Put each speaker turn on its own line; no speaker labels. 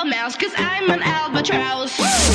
a mouse, cause I'm an albatross.